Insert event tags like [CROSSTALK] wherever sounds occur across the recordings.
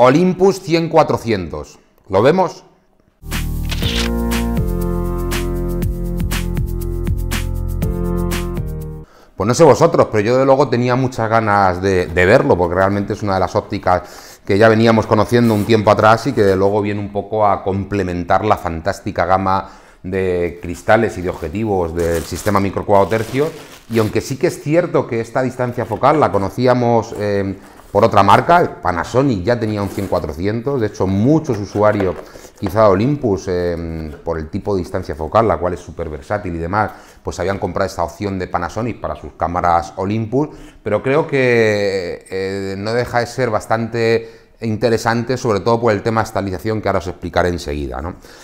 Olympus 100-400. ¿Lo vemos? Pues no sé vosotros, pero yo de luego tenía muchas ganas de, verlo, porque realmente es una de las ópticas que ya veníamos conociendo un tiempo atrás y que de luego viene un poco a complementar la fantástica gama de cristales y de objetivos del sistema micro tercio. Y aunque sí que es cierto que esta distancia focal la conocíamos eh, por otra marca, Panasonic ya tenía un 100-400, de hecho muchos usuarios Quizá Olympus, em, por el tipo de distancia focal, la cual es súper versátil y demás, pues habían comprado esta opción de Panasonic para sus cámaras Olympus, pero creo que eh, no deja de ser bastante interesante, sobre todo por el tema de estabilización que ahora os explicaré enseguida.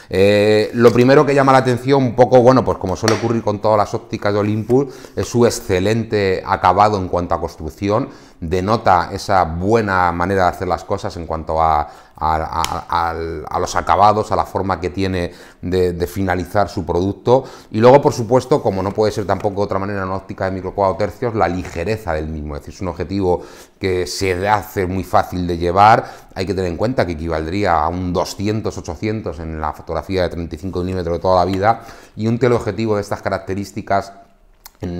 Eh, lo primero que llama la atención, un poco, bueno, pues como suele ocurrir con todas las ópticas de Olympus, es su excelente acabado en cuanto a construcción, denota esa buena manera de hacer las cosas en cuanto a, a, los acabados, a la forma que tiene de, finalizar su producto. Y luego, por supuesto, como no puede ser tampoco de otra manera en óptica de micro tercios, la ligereza del mismo. Es decir, es un objetivo que se hace muy fácil de llevar. Hay que tener en cuenta que equivaldría a un 200-800 en la fotografía de 35 milímetros de toda la vida. Y un teleobjetivo de estas características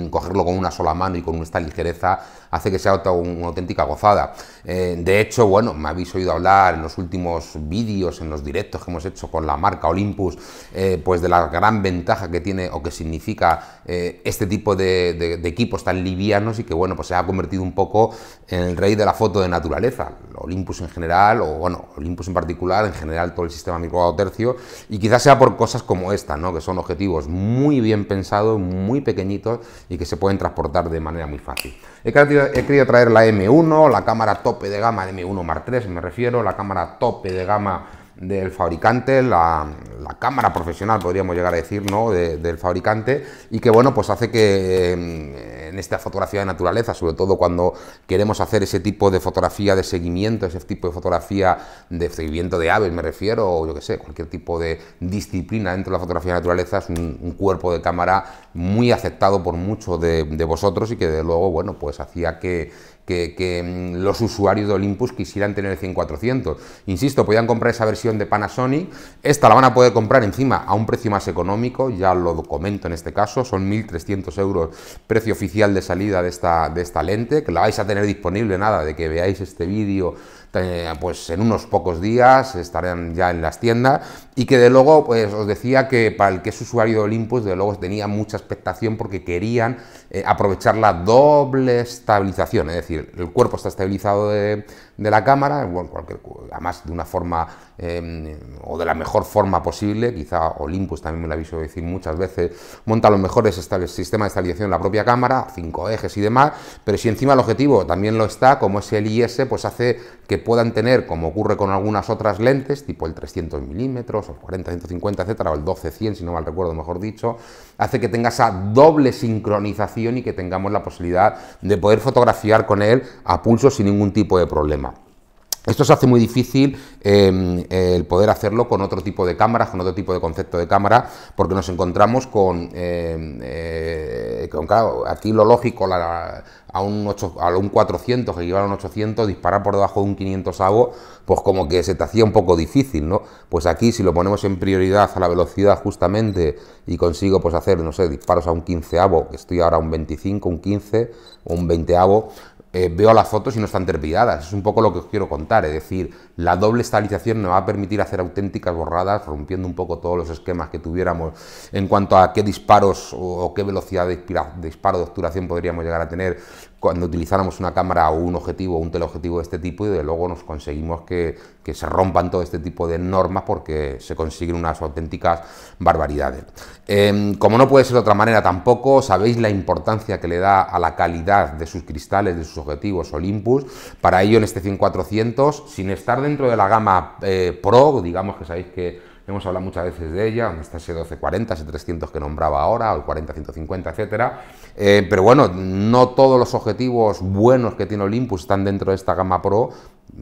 cogerlo con una sola mano y con esta ligereza hace que sea una auténtica gozada. Eh, de hecho, bueno, me habéis oído hablar en los últimos vídeos, en los directos que hemos hecho con la marca Olympus, eh, pues de la gran ventaja que tiene o que significa eh, este tipo de, equipos tan livianos y que, bueno, pues se ha convertido un poco en el rey de la foto de naturaleza. Olympus en general, o bueno, Olympus en particular, en general todo el sistema micro tercio, y quizás sea por cosas como esta, ¿no? Que son objetivos muy bien pensados, muy pequeñitos y que se pueden transportar de manera muy fácil. He querido, traer la M1, la cámara tope de gama de M1 Mark III, me refiero, la cámara tope de gama del fabricante, la, cámara profesional, podríamos llegar a decir, ¿no? del fabricante, y que bueno, pues hace que em, en esta fotografía de naturaleza, sobre todo cuando queremos hacer ese tipo de fotografía de seguimiento, ese tipo de fotografía de seguimiento de aves, me refiero, o yo que sé, cualquier tipo de disciplina dentro de la fotografía de naturaleza, es un, cuerpo de cámara muy aceptado por muchos de, de vosotros y que de luego, bueno, pues hacía que que, mm, los usuarios de Olympus quisieran tener el 100-400. Insisto, podían comprar esa versión de Panasonic, esta la van a poder comprar encima a un precio más económico, ya lo comento en este caso, son 1.300 euros precio oficial de salida de esta, de esta lente, que la vais a tener disponible, nada, de que veáis este vídeo pues en unos pocos días estarán ya en las tiendas. Y que de luego pues os decía que para el que es usuario de Olympus de luego tenía mucha expectación porque querían eh, aprovechar la doble estabilización, es decir, el cuerpo está estabilizado de, de la cámara, además de una forma em, o de la mejor forma posible, quizá Olympus también me lo aviso decir muchas veces, monta los mejores sistemas de estabilización en la propia cámara, cinco ejes y demás, pero si encima el objetivo también lo está, como es el IS, pues hace que puedan tener, como ocurre con algunas otras lentes, tipo el 300 milímetros, o el 40, 150, etcétera, o el 12, 100, si no mal recuerdo, mejor dicho, hace que tenga esa doble sincronización y que tengamos la posibilidad de poder fotografiar con él a pulso sin ningún tipo de problema. Esto se hace muy difícil em, el poder hacerlo con otro tipo de cámaras, con otro tipo de concepto de cámara, porque nos encontramos con, em, eh, claro, aquí lo lógico, a, un 8, a un 400 que lleva a un 800, disparar por debajo de un 500 avo, pues como que se te hacía un poco difícil, ¿no? Pues aquí si lo ponemos en prioridad a la velocidad justamente y consigo pues hacer, no sé, disparos a un 15 avo, que estoy ahora a un 25, un 15 o un 20 avo, eh, veo las fotos y no están terpidadas. Es un poco lo que os quiero contar, es decir, la doble estabilización me va a permitir hacer auténticas borradas, rompiendo un poco todos los esquemas que tuviéramos en cuanto a qué disparos o, qué velocidad de, disparo de obturación podríamos llegar a tener cuando utilizáramos una cámara o un objetivo o un teleobjetivo de este tipo y de luego nos conseguimos que, se rompan todo este tipo de normas porque se consiguen unas auténticas barbaridades. Em, como no puede ser de otra manera tampoco, sabéis la importancia que le da a la calidad de sus cristales, de sus objetivos Olympus, para ello en este 100-400, sin estar dentro de la gama eh, Pro, digamos que sabéis que hemos hablado muchas veces de ella, donde está ese 1240, ese 300 que nombraba ahora, o el 40-150, etcétera. Eh, pero bueno, no todos los objetivos buenos que tiene Olympus están dentro de esta gama Pro,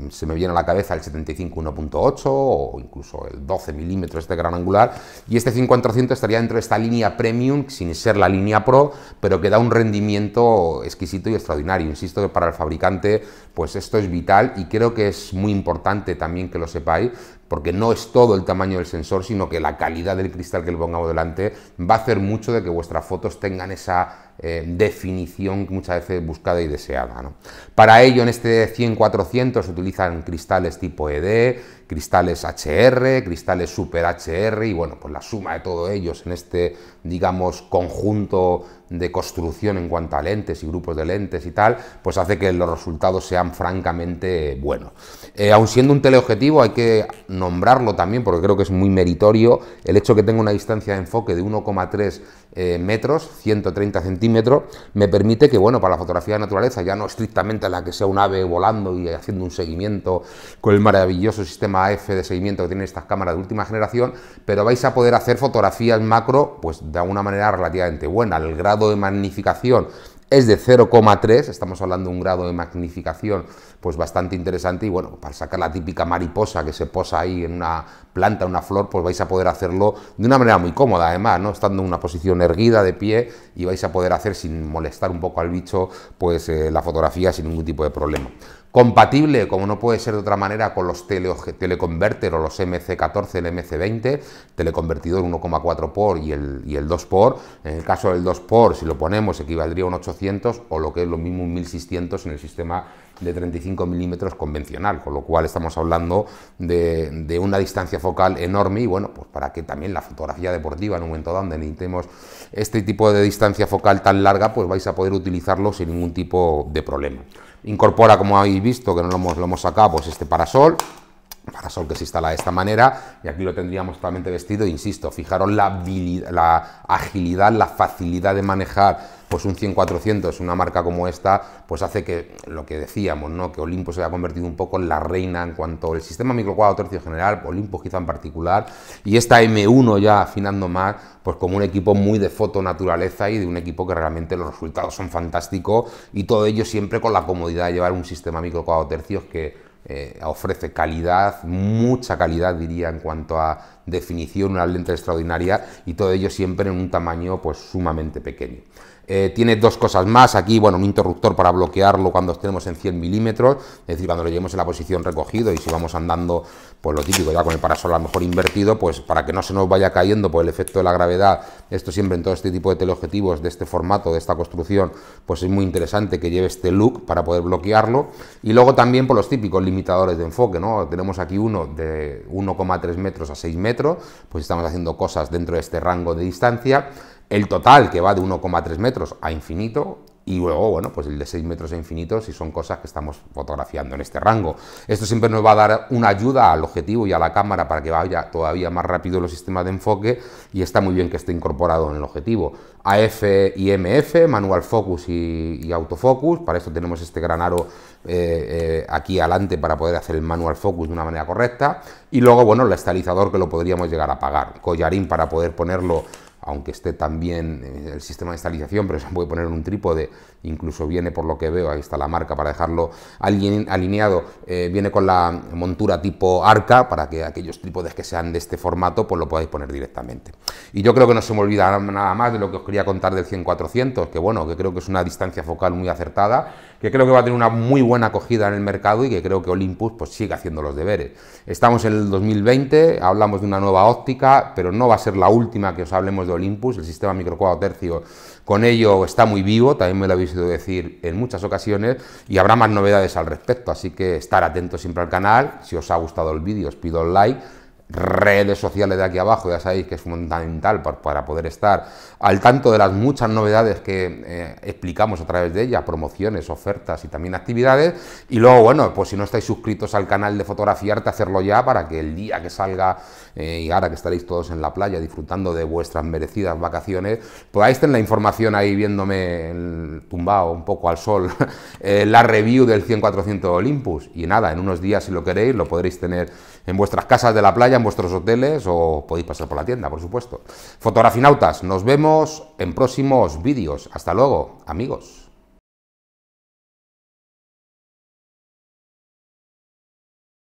se me viene a la cabeza el 75 1.8 o incluso el 12 milímetros este gran angular. Y este 5400 estaría dentro de esta línea premium sin ser la línea pro pero que da un rendimiento exquisito y extraordinario. Insisto que para el fabricante pues esto es vital y creo que es muy importante también que lo sepáis porque no es todo el tamaño del sensor, sino que la calidad del cristal que le pongamos delante va a hacer mucho de que vuestras fotos tengan esa eh, definición muchas veces buscada y deseada. Para ello, en este 100-400 se utilizan cristales tipo ED, cristales HR, cristales Super HR y bueno, pues la suma de todos ellos en este, digamos, conjunto de construcción en cuanto a lentes y grupos de lentes y tal, pues hace que los resultados sean francamente buenos. Eh, aun siendo un teleobjetivo hay que nombrarlo también porque creo que es muy meritorio el hecho que tenga una distancia de enfoque de 1,3 eh, metros, 130 centímetros, me permite que, bueno, para la fotografía de naturaleza, ya no estrictamente la que sea un ave volando y haciendo un seguimiento con el maravilloso sistema AF de seguimiento que tienen estas cámaras de última generación, pero vais a poder hacer fotografías macro, pues de alguna manera relativamente buena. El grado de magnificación es de 0,3, estamos hablando de un grado de magnificación pues bastante interesante y bueno, para sacar la típica mariposa que se posa ahí en una planta, una flor, pues vais a poder hacerlo de una manera muy cómoda además, ¿no? Estando en una posición erguida de pie y vais a poder hacer sin molestar un poco al bicho pues eh, la fotografía sin ningún tipo de problema. Compatible, como no puede ser de otra manera, con los tele teleconverter o los MC14, el MC20, teleconvertidor 1,4 por y el, el 2 por. En el caso del 2 por, si lo ponemos, equivaldría a un 800 o lo que es lo mismo un 1600 en el sistema de 35 milímetros convencional, con lo cual estamos hablando de, de, una distancia focal enorme y bueno, pues para que también la fotografía deportiva en un momento donde necesitemos este tipo de distancia focal tan larga, pues vais a poder utilizarlo sin ningún tipo de problema. Incorpora, como habéis visto, que no lo hemos, lo hemos sacado, pues este parasol, parasol que se instala de esta manera y aquí lo tendríamos totalmente vestido, insisto, fijaros la, agilidad, la facilidad de manejar pues un 100-400, una marca como esta, pues hace que lo que decíamos, ¿no? que Olympus se haya convertido un poco en la reina en cuanto al sistema microcuadro tercio general, Olympus quizá en particular, y esta M1 ya afinando más, pues como un equipo muy de foto naturaleza y de un equipo que realmente los resultados son fantásticos y todo ello siempre con la comodidad de llevar un sistema microcuadro tercios que eh, ofrece calidad, mucha calidad diría en cuanto a definición, una lente extraordinaria y todo ello siempre en un tamaño pues sumamente pequeño. Eh, tiene dos cosas más aquí, bueno, un interruptor para bloquearlo cuando estemos en 100 milímetros, es decir, cuando lo llevemos en la posición recogido y si vamos andando, pues lo típico, ya con el parasol a lo mejor invertido, pues para que no se nos vaya cayendo por el efecto de la gravedad, esto siempre en todo este tipo de teleobjetivos de este formato, de esta construcción, pues es muy interesante que lleve este look para poder bloquearlo. Y luego también por los típicos limitadores de enfoque, ¿no? Tenemos aquí uno de 1,3 metros a 6 metros, pues estamos haciendo cosas dentro de este rango de distancia. El total que va de 1,3 metros a infinito y luego, bueno, pues el de 6 metros a infinito si son cosas que estamos fotografiando en este rango. Esto siempre nos va a dar una ayuda al objetivo y a la cámara para que vaya todavía más rápido los sistemas de enfoque y está muy bien que esté incorporado en el objetivo. AF y MF, Manual Focus y, Autofocus, para esto tenemos este gran aro eh, eh, aquí adelante para poder hacer el Manual Focus de una manera correcta y luego, bueno, el estabilizador que lo podríamos llegar a apagar, collarín para poder ponerlo aunque esté también eh, el sistema de estabilización, pero se puede poner en un trípode, incluso viene por lo que veo, ahí está la marca para dejarlo alineado, eh, viene con la montura tipo arca, para que aquellos trípodes que sean de este formato, pues lo podáis poner directamente. Y yo creo que no se me olvida nada más de lo que os quería contar del 100-400, que bueno, que creo que es una distancia focal muy acertada, que creo que va a tener una muy buena acogida en el mercado y que creo que Olympus pues sigue haciendo los deberes. Estamos en el 2020, hablamos de una nueva óptica, pero no va a ser la última que os hablemos de Olympus, el sistema microcuadro tercio con ello está muy vivo, también me lo habéis oído decir en muchas ocasiones y habrá más novedades al respecto, así que estar atentos siempre al canal, si os ha gustado el vídeo os pido el like, redes sociales de aquí abajo, ya sabéis que es fundamental para, poder estar al tanto de las muchas novedades que eh, explicamos a través de ella, promociones, ofertas y también actividades. Y luego, bueno, pues si no estáis suscritos al canal de Fotografiarte, hacerlo ya para que el día que salga eh, y ahora que estaréis todos en la playa disfrutando de vuestras merecidas vacaciones, podáis tener la información ahí viéndome tumbado un poco al sol, [LAUGHS] eh, la review del 100-400 Olympus. Y nada, en unos días, si lo queréis, lo podréis tener en vuestras casas de la playa, vuestros hoteles o podéis pasar por la tienda, por supuesto. Fotografinautas, nos vemos en próximos vídeos. Hasta luego, amigos.